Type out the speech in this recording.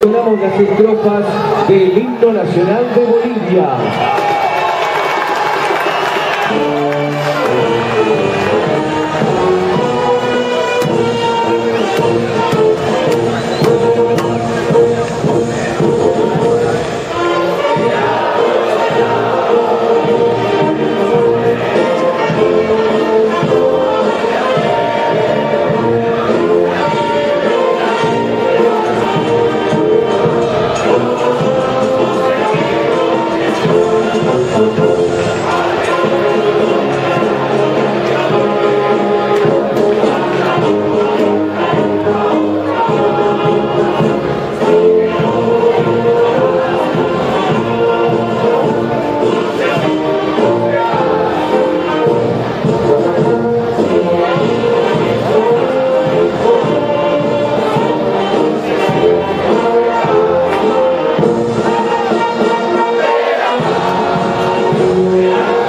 las estrofas del himno nacional de Bolivia. Oh, yeah.